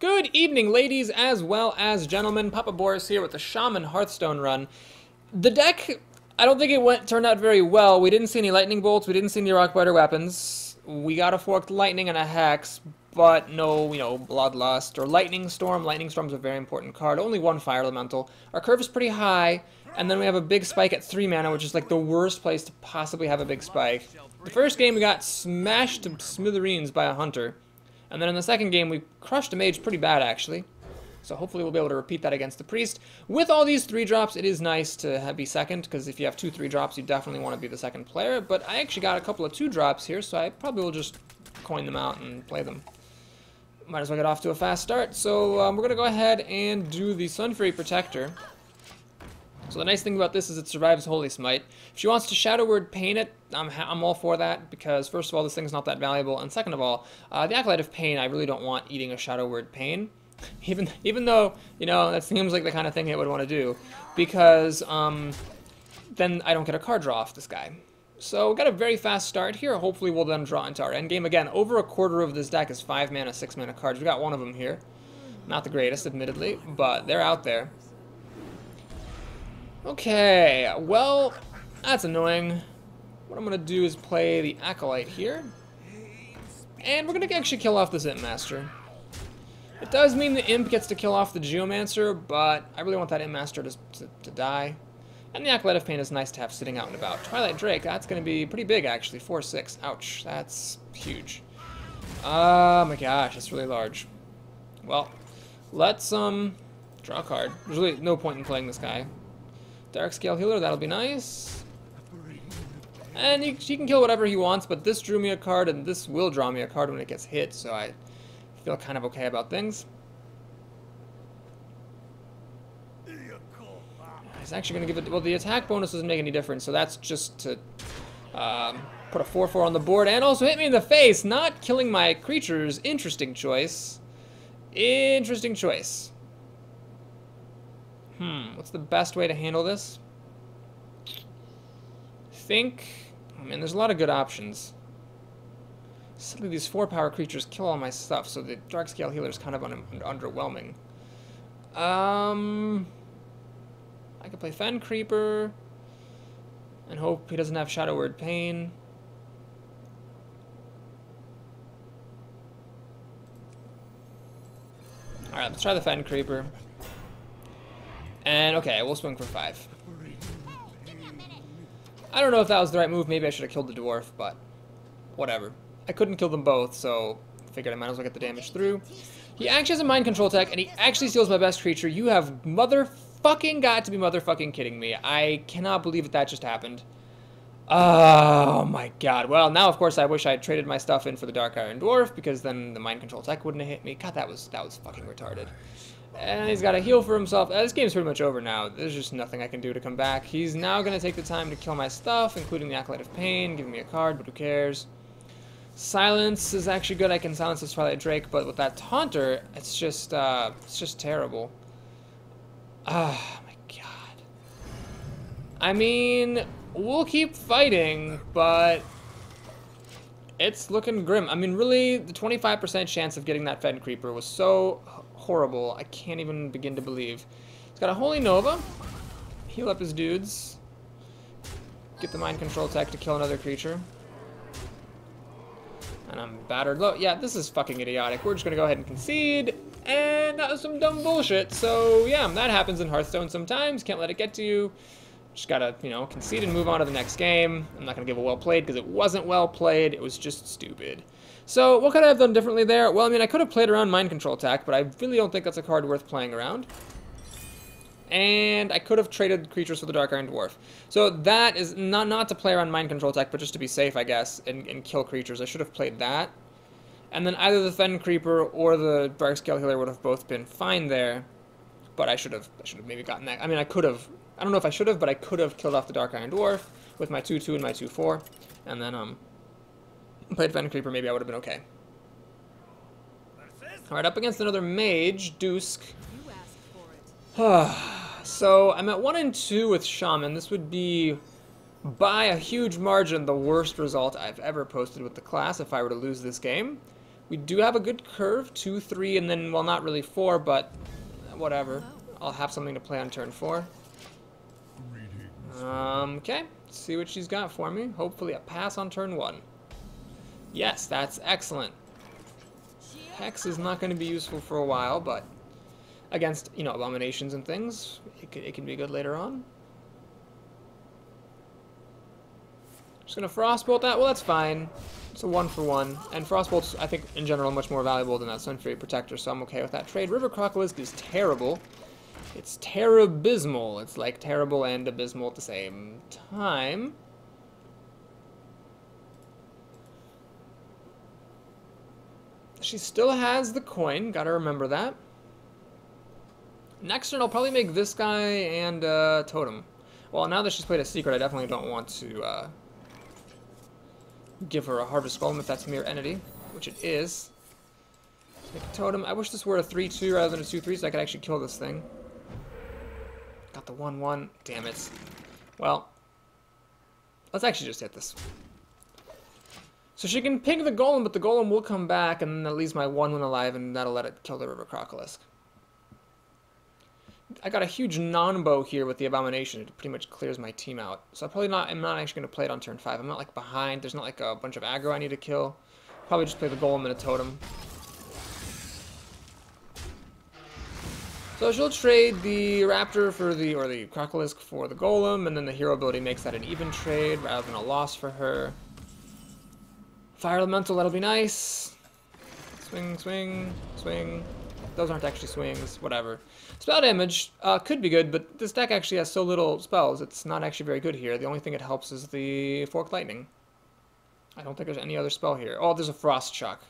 Good evening, ladies as well as gentlemen. Papa Boris here with the Shaman Hearthstone run. The deck, I don't think it went turned out very well. We didn't see any lightning bolts. We didn't see any rockbiter weapons. We got a forked lightning and a hex, but no, you know, bloodlust or lightning storm. Lightning storm's a very important card. Only one fire elemental. Our curve is pretty high, and then we have a big spike at three mana, which is like the worst place to possibly have a big spike. The first game we got smashed to smithereens by a hunter. And then in the second game, we crushed a mage pretty bad, actually. So hopefully we'll be able to repeat that against the priest. With all these three drops, it is nice to be second, because if you have two three drops, you definitely want to be the second player. But I actually got a couple of two drops here, so I probably will just coin them out and play them. Might as well get off to a fast start. So um, we're going to go ahead and do the Sun Fury Protector. So the nice thing about this is it survives Holy Smite. If she wants to Shadow Word Pain it, I'm, I'm all for that, because first of all, this thing's not that valuable, and second of all, uh, the Acolyte of Pain, I really don't want eating a Shadow Word Pain. Even, even though, you know, that seems like the kind of thing it would want to do, because um, then I don't get a card draw off this guy. So we got a very fast start here. Hopefully we'll then draw into our endgame. Again, over a quarter of this deck is 5 mana, 6 mana cards. We got one of them here. Not the greatest, admittedly, but they're out there. Okay, well, that's annoying. What I'm to do is play the Acolyte here. And we're to actually kill off this Imp Master. It does mean the Imp gets to kill off the Geomancer, but I really want that Imp Master to, to, to die. And the Acolyte of Pain is nice to have sitting out and about. Twilight Drake, that's to be pretty big, actually. 4-6. Ouch. That's huge. Oh my gosh, that's really large. Well, let's um draw a card. There's really no point in playing this guy. Dark Scale Healer, that'll be nice. And he, he, can kill whatever he wants, but this drew me a card, and this will draw me a card when it gets hit, so I feel kind of okay about things. He's actually going to give it... Well, the attack bonus doesn't make any difference, so that's just to um, put a 4-4 on the board, and also hit me in the face, not killing my creatures. Interesting choice. Interesting choice. Hmm, what's the best way to handle this? think... I mean, there's a lot of good options. Suddenly these four power creatures kill all my stuff, so the Dark Scale Healer is kind of un underwhelming. Um... I could play Fen Creeper and hope he doesn't have Shadow Word Pain. Alright, let's try the Fen Creeper. And okay, we'll swing for five. I don't know if that was the right move. Maybe I should have killed the dwarf, but whatever. I couldn't kill them both, so figured I might as well get the damage through. He actually has a mind control tech, and he actually steals my best creature. You have motherfucking got to be motherfucking kidding me. I cannot believe that that just happened. Oh my god. Well, now of course I wish I had traded my stuff in for the Dark Iron Dwarf, because then the mind control tech wouldn't have hit me. God, that was that was fucking retarded. And he's got to heal for himself. Uh, this game's pretty much over now. There's just nothing I can do to come back. He's now going to take the time to kill my stuff, including the Acolyte of Pain, giving me a card, but who cares? Silence is actually good. I can silence this Twilight Drake, but with that Taunter, it's just, uh, it's just terrible. Ah, oh, my god. I mean, we'll keep fighting, but it's looking grim. I mean, really, the 25% chance of getting that Fen Creeper was so horrible. I can't even begin to believe. He's got a Holy Nova. Heal up his dudes. Get the Mind Control tech to kill another creature. And I'm battered low. Yeah, this is fucking idiotic. We're just gonna go ahead and concede. And that was some dumb bullshit. So, yeah, that happens in Hearthstone sometimes. Can't let it get to you. Just gotta, you know, concede and move on to the next game. I'm not gonna give a well played because it wasn't well played. It was just stupid. So what could I have done differently there? Well, I mean, I could have played around Mind Control Tech, but I really don't think that's a card worth playing around. And I could have traded creatures for the Dark Iron Dwarf. So that is not not to play around Mind Control Tech, but just to be safe, I guess, and, and kill creatures. I should have played that. And then either the Fen Creeper or the Dark Scale Healer would have both been fine there. But I should have I should have maybe gotten that. I mean, I could have. I don't know if I should have, but I could have killed off the Dark Iron Dwarf with my 2-2 and my 2-4. And then um, played Fen Creeper, maybe I would have been okay. Alright, up against another mage, Dusk. so I'm at 1 and 2 with Shaman. This would be, by a huge margin, the worst result I've ever posted with the class if I were to lose this game. We do have a good curve, 2, 3, and then, well, not really 4, but whatever. I'll have something to play on turn 4. Um, okay, see what she's got for me. Hopefully a pass on turn 1. Yes, that's excellent. Hex is not going to be useful for a while, but against, you know, abominations and things, it can, it can be good later on. Just gonna Frostbolt that. Well, that's fine. It's a one for one. And Frostbolt's, I think, in general, much more valuable than that Sun Fury Protector, so I'm okay with that trade. River Crocolisk is terrible. It's terribismal. It's like terrible and abysmal at the same time. She still has the coin. Gotta remember that. Next turn, I'll probably make this guy and uh, Totem. Well, now that she's played a secret, I definitely don't want to uh, give her a Harvest Golem if that's Mirror Entity, which it is. Make a totem. I wish this were a 3-2 rather than a 2-3 so I could actually kill this thing. Got the 1-1. Damn it. Well, let's actually just hit this. So she can ping the golem, but the golem will come back, and that leaves my 1-1 alive, and that'll let it kill the River Crocolisk. I got a huge nombo here with the Abomination. It pretty much clears my team out. So I'm probably not, I'm not actually going to play it on turn 5. I'm not like behind. There's not like a bunch of aggro I need to kill. Probably just play the Golem and a Totem. So she'll trade the Raptor for the, or the Crocolisk for the Golem, and then the hero ability makes that an even trade rather than a loss for her. Fire Elemental, that'll be nice. Swing, swing, swing. Those aren't actually swings, whatever. Spell damage uh, could be good, but this deck actually has so little spells, it's not actually very good here. The only thing it helps is the Forked Lightning. I don't think there's any other spell here. Oh, there's a Frost Shock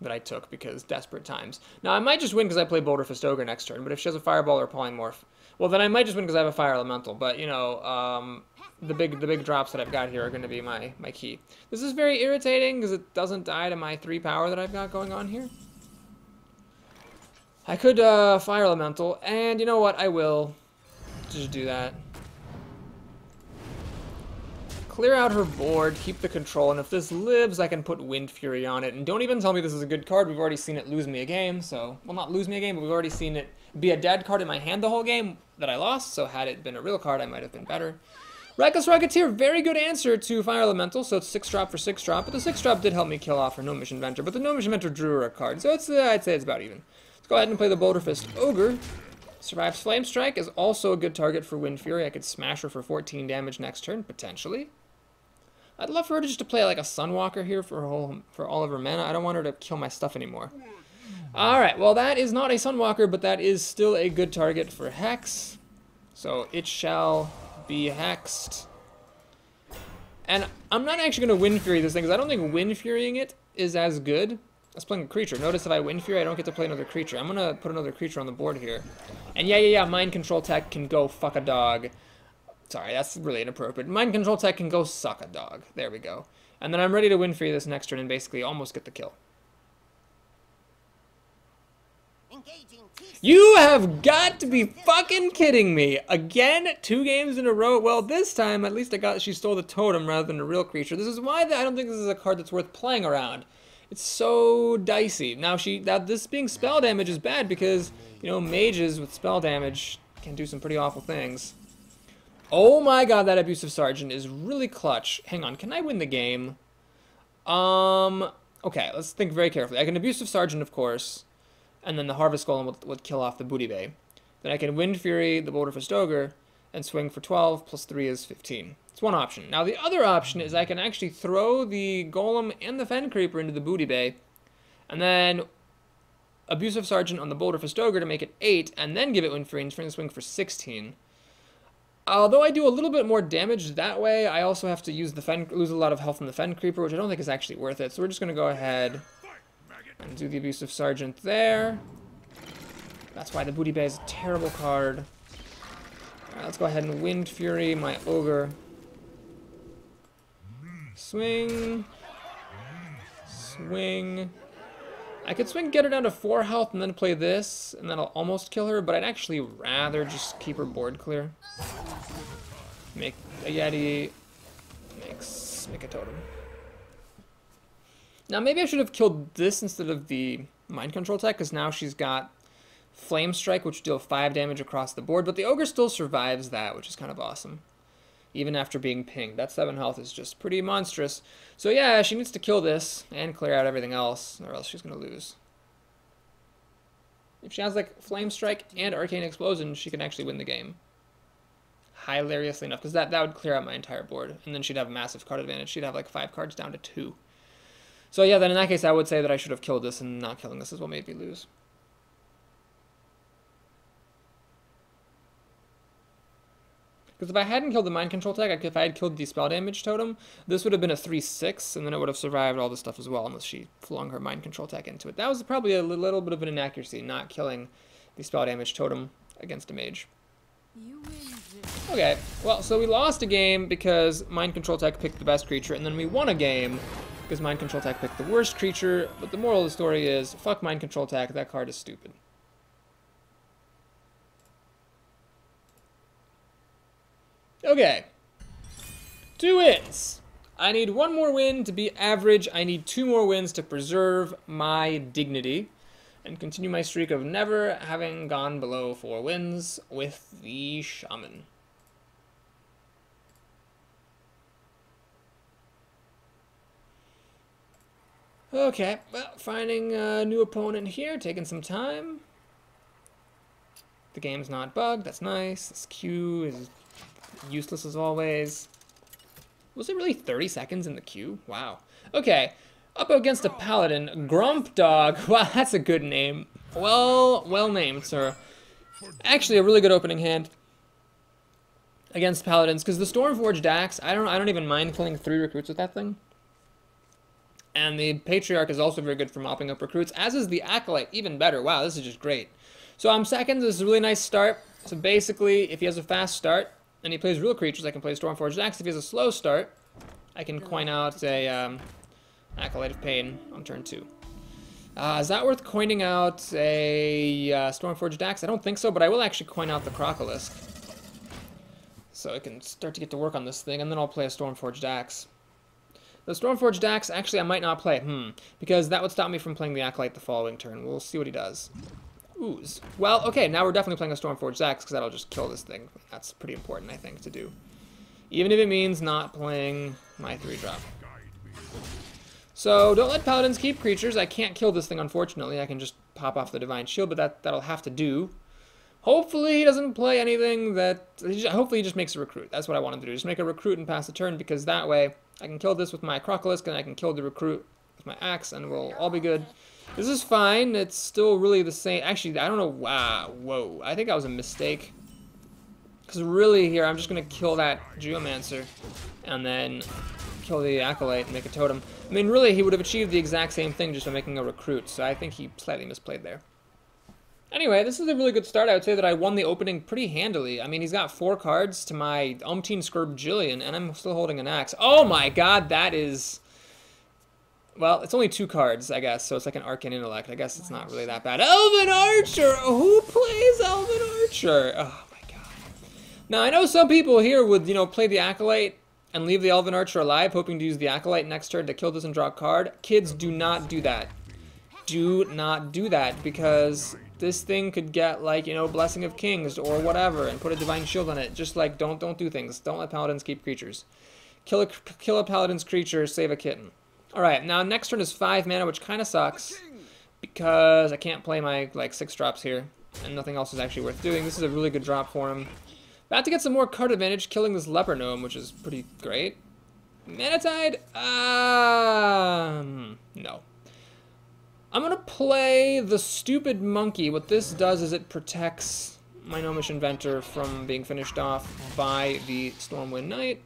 that I took because desperate times. Now, I might just win because I play Boulder Fist Ogre next turn, but if she has a Fireball or Polymorph, well, then I might just win because I have a Fire Elemental. But, you know, um, the big the big drops that I've got here are going to be my, my key. This is very irritating because it doesn't die to my 3 power that I've got going on here. I could uh, Fire Elemental, and you know what? I will just do that. Clear out her board, keep the control, and if this lives, I can put Wind Fury on it. And don't even tell me this is a good card. We've already seen it lose me a game, so... Well, not lose me a game, but we've already seen it be a dead card in my hand the whole game that I lost, so had it been a real card, I might have been better. Reckless Rocketeer, very good answer to Fire Elemental, so it's 6 drop for 6 drop, but the 6 drop did help me kill off her Gnomish Inventor, but the Gnomish Inventor drew her a card, so it's, uh, I'd say it's about even. Let's go ahead and play the Boulder Fist Ogre. Survives Flame Strike is also a good target for Wind Fury. I could smash her for 14 damage next turn, potentially. I'd love for her to just to play like a Sunwalker here for whole, for all of her mana. I don't want her to kill my stuff anymore. Alright, well that is not a Sunwalker, but that is still a good target for Hex. So it shall be hexed. And I'm not actually going to Wind Fury this thing, because I don't think Wind Furying it is as good was playing a creature. Notice if I Wind Fury, I don't get to play another creature. I'm gonna put another creature on the board here. And yeah, yeah, yeah, Mind Control Tech can go fuck a dog. Sorry, that's really inappropriate. Mind Control Tech can go suck a dog. There we go. And then I'm ready to win for you this next turn and basically almost get the kill. Engaging You have got to be fucking kidding me. Again, two games in a row. Well, this time, at least I got she stole the totem rather than a real creature. This is why I don't think this is a card that's worth playing around. It's so dicey. Now she that this being spell damage is bad because you know mages with spell damage can do some pretty awful things. Oh my god, that abusive sergeant is really clutch. Hang on, can I win the game? Um, okay, let's think very carefully. I can abusive sergeant, of course, and then the harvest golem would, would kill off the booty bay. Then I can wind fury the boulder fist ogre and swing for 12 plus 3 is 15. It's one option. Now the other option is I can actually throw the Golem and the Fen Creeper into the Booty Bay, and then Abusive Sergeant on the Boulder Fist Ogre to make it 8, and then give it Wind Fury and Swing for 16. Although I do a little bit more damage that way, I also have to use the Fen, lose a lot of health from the Fen Creeper, which I don't think is actually worth it. So we're just going to go ahead and do the Abusive Sergeant there. That's why the Booty Bay is a terrible card. Alright, let's go ahead and Wind Fury my Ogre. Swing. Swing. I could swing, get her down to 4 health, and then play this, and that'll almost kill her, but I'd actually rather just keep her board clear. Make a Yeti. Makes, make a totem. Now maybe I should have killed this instead of the mind control tech, because now she's got Flame Strike, which deal 5 damage across the board, but the Ogre still survives that, which is kind of awesome. Even after being pinged. That 7 health is just pretty monstrous. So yeah, she needs to kill this and clear out everything else, or else she's going to lose. If she has like Flame Strike and Arcane Explosion, she can actually win the game. Hilariously enough, because that, that would clear out my entire board, and then she'd have a massive card advantage. She'd have like 5 cards down to 2. So yeah, then in that case, I would say that I should have killed this, and not killing this is what made me lose. Because if I hadn't killed the mind control tech, if I had killed the spell damage totem, this would have been a 3-6, and then it would have survived all the stuff as well, unless she flung her mind control tech into it. That was probably a little bit of an inaccuracy, not killing the spell damage totem against a mage. Okay, well, so we lost a game because mind control tech picked the best creature, and then we won a game because mind control tech picked the worst creature, but the moral of the story is, fuck mind control tech, that card is stupid. Okay. Two wins. I need one more win to be average. I need two more wins to preserve my dignity and continue my streak of never having gone below four wins with the Shaman. Okay, well, finding a new opponent here, taking some time. The game's not bugged, that's nice. This queue is useless as always. Was it really 30 seconds in the queue? Wow. Okay, up against a paladin, Grump Dog. Wow, that's a good name. Well, well named, sir. Actually, a really good opening hand against paladins because the Stormforged Axe. I don't. I don't even mind killing three recruits with that thing. And the Patriarch is also very good for mopping up recruits, as is the Acolyte, even better. Wow, this is just great. So I'm second. This is a really nice start. So basically, if he has a fast start, and he plays real creatures, I can play Stormforged Axe. If he has a slow start, I can coin out a um, Acolyte of Pain on turn two. Uh, is that worth coining out a uh, Stormforged Axe? I don't think so, but I will actually coin out the Crocolisk. So I can start to get to work on this thing, and then I'll play a Stormforged Axe. The Stormforged Axe, actually, I might not play. Hmm. Because that would stop me from playing the Acolyte the following turn. We'll see what he does. Ooze. Well, okay, now we're definitely playing a Stormforged Axe, because that'll just kill this thing. That's pretty important, I think, to do. Even if it means not playing my 3-drop. So, don't let Paladins keep creatures. I can't kill this thing, unfortunately. I can just pop off the Divine Shield, but that, that'll have to do. Hopefully he doesn't play anything that... Hopefully he just makes a recruit. That's what I want him to do. Just make a recruit and pass the turn, because that way I can kill this with my Crocolisk, and I can kill the recruit with my axe, and we'll all be good. This is fine. It's still really the same. Actually, I don't know. Wow. Whoa. I think that was a mistake. Because really here, I'm just going to kill that Geomancer. And then kill the Acolyte and make a totem. I mean, really, he would have achieved the exact same thing just by making a recruit. So I think he slightly misplayed there. Anyway, this is a really good start. I would say that I won the opening pretty handily. I mean, he's got four cards to my umpteen Scourgillion, and I'm still holding an axe. Oh my god, that is... Well, it's only two cards, I guess, so it's like an Arcane Intellect. I guess it's not really that bad. Elven Archer! Who plays Elven Archer? Oh my god. Now, I know some people here would, you know, play the Acolyte and leave the Elven Archer alive, hoping to use the Acolyte next turn to kill this and draw a card. Kids, do not do that. Do not do that, because this thing could get, like, you know, Blessing of Kings or whatever, and put a Divine Shield on it. Just, like, don't don't do things. Don't let Paladins keep creatures. Kill a, kill a Paladin's creature, save a kitten. Alright, now next turn is 5 mana, which kind of sucks. Because I can't play my, like, 6 drops here. And nothing else is actually worth doing. This is a really good drop for him. About to get some more card advantage, killing this Leper Gnome, which is pretty great. Mana Tide? Um, no. I'm to play the Stupid Monkey. What this does is it protects my Gnomish Inventor from being finished off by the Stormwind Knight.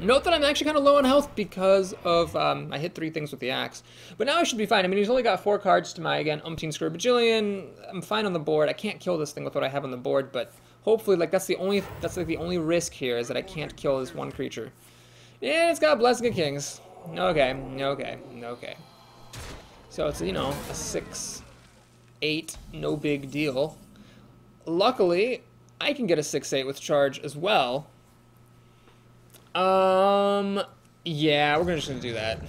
Note that I'm actually kind of low on health because of, um, I hit three things with the axe. But now I should be fine. I mean, he's only got four cards to my, again, umpteen Scourgillion. I'm fine on the board. I can't kill this thing with what I have on the board, but hopefully, like, that's the only, that's like the only risk here is that I can't kill this one creature. And it's got Blessing of Kings. Okay, okay, okay. So it's, you know, a six, eight, no big deal. Luckily, I can get a six, eight with charge as well. Um, yeah, we're just gonna do that.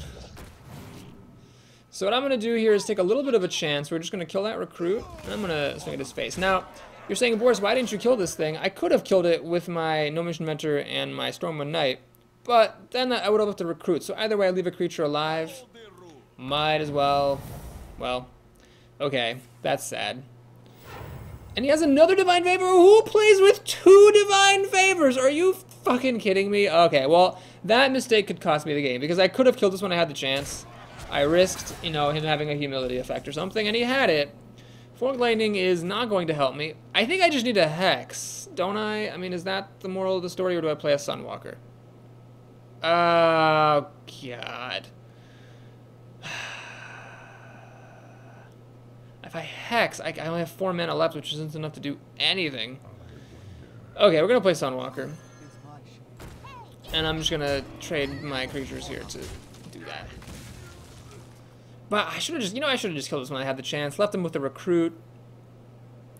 So what I'm going to do here is take a little bit of a chance. We're just going to kill that recruit, and I'm to swing at his face. Now, you're saying, Boris, why didn't you kill this thing? I could have killed it with my Gnomish Inventor and my Stormwind Knight, but then I would have left the recruit. So either way, I leave a creature alive. Might as well. Well, okay, that's sad. And he has another Divine Favor? Who plays with two Divine Favors? Are you fucking kidding me? Okay, well, that mistake could cost me the game, because I could have killed this when I had the chance. I risked, you know, him having a humility effect or something, and he had it. Fork Lightning is not going to help me. I think I just need a Hex, don't I? I mean, is that the moral of the story, or do I play a Sunwalker? Oh, God. If I Hex, I, I only have four mana left, which isn't enough to do anything. Okay, we're to play Sunwalker. And I'm just to trade my creatures here to do that. But I should have just, you know, I should have just killed this when I had the chance. Left him with a recruit.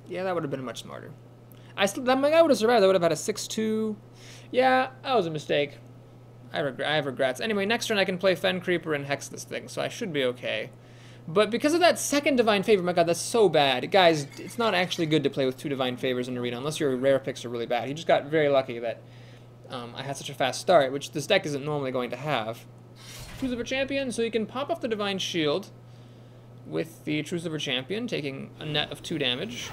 Yeah, that would have been much smarter. I still, that my guy would have survived. I would have had a 6-2. Yeah, that was a mistake. I regret. I have regrets. Anyway, next turn I can play Fen Creeper and Hex this thing, so I should be okay. But because of that second Divine Favor, my god, that's so bad. Guys, it's not actually good to play with two Divine Favors in Arena, unless your rare picks are really bad. He just got very lucky that um, I had such a fast start, which this deck isn't normally going to have. Truesilver Champion, so you can pop off the Divine Shield with the Truesilver Champion, taking a net of two damage.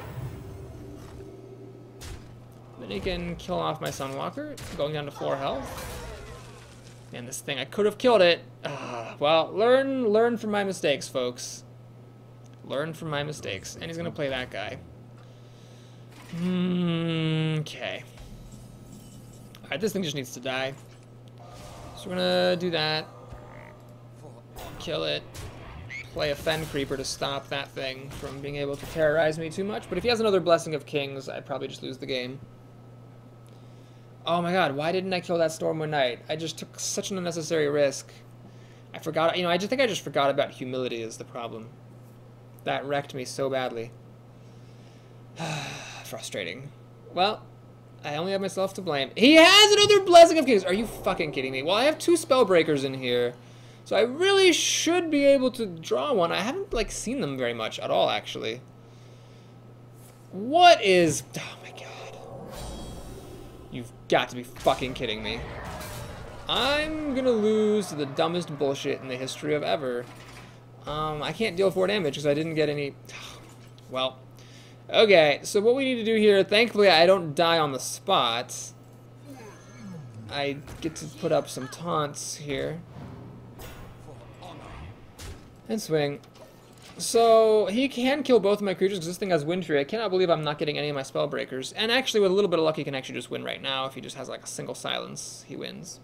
Then he can kill off my Sunwalker, going down to four health. Man, this thing, I could have killed it. Uh, well, learn learn from my mistakes, folks. Learn from my mistakes. And he's going to play that guy. Okay. Alright, this thing just needs to die. So we're to do that. Kill it. Play a Fen Creeper to stop that thing from being able to terrorize me too much. But if he has another Blessing of Kings, I'd probably just lose the game. Oh my god, why didn't I kill that Stormwind Knight? I just took such an unnecessary risk. I forgot, you know, I just think I just forgot about humility is the problem. That wrecked me so badly. Frustrating. Well, I only have myself to blame. He has another Blessing of Kings! Are you fucking kidding me? Well, I have two Spellbreakers in here. So I really should be able to draw one. I haven't, like, seen them very much at all, actually. What is... Oh my god. You've got to be fucking kidding me. I'm gonna lose the dumbest bullshit in the history of ever. Um, I can't deal 4 damage because I didn't get any... Well, okay, so what we need to do here, thankfully I don't die on the spot. I get to put up some taunts here. And swing. So, he can kill both of my creatures because this thing has Wind Fury. I cannot believe I'm not getting any of my spell breakers. And actually, with a little bit of luck, he can actually just win right now. If he just has like a single silence, he wins.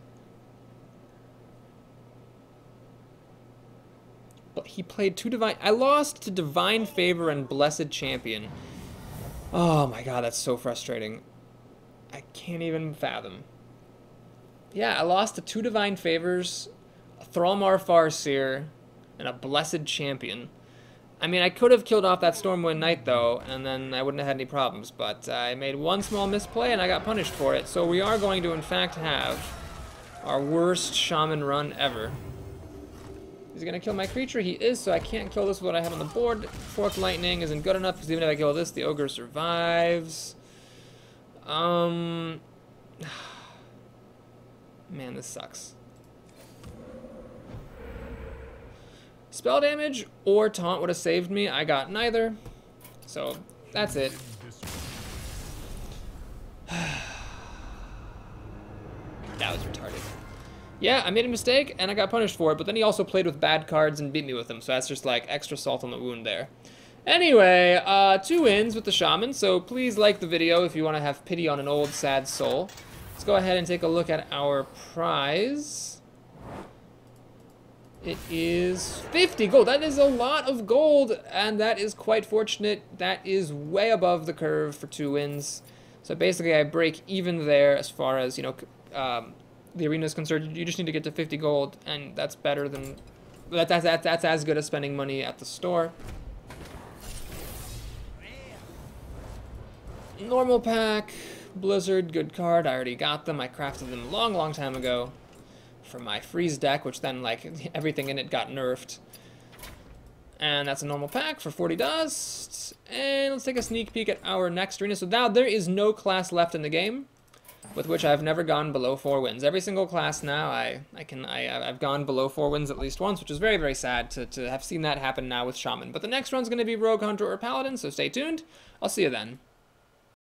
But he played two Divine... I lost to Divine Favor and Blessed Champion. Oh my god, that's so frustrating. I can't even fathom. Yeah, I lost to two Divine Favors, a Thrallmar Farseer, and a Blessed Champion. I mean, I could have killed off that Stormwind Knight, though, and then I wouldn't have had any problems, but I made one small misplay and I got punished for it. So we are going to, in fact, have our worst Shaman run ever. He's to kill my creature. He is, so I can't kill this with what I have on the board. Fork Lightning isn't good enough, because even if I kill this, the Ogre survives. Um... Man, this sucks. Spell damage or taunt would have saved me. I got neither. So, that's it. that was retarded. Yeah, I made a mistake, and I got punished for it, but then he also played with bad cards and beat me with them, so that's just like extra salt on the wound there. Anyway, uh, two wins with the Shaman, so please like the video if you want to have pity on an old sad soul. Let's go ahead and take a look at our prize. It is 50 gold. That is a lot of gold, and that is quite fortunate. That is way above the curve for two wins. So basically, I break even there as far as, you know, um, the arena is concerned. You just need to get to 50 gold, and that's better than... That, that's, that's, that's as good as spending money at the store. Normal pack, Blizzard, good card. I already got them. I crafted them a long, long time ago for my freeze deck, which then, like, everything in it got nerfed. And that's a normal pack for 40 dust. And let's take a sneak peek at our next arena. So now there is no class left in the game with which I've never gone below four wins. Every single class now, I, I can I I've gone below four wins at least once, which is very very sad to, to have seen that happen now with Shaman. But the next run's going to be Rogue Hunter or Paladin, so stay tuned. I'll see you then.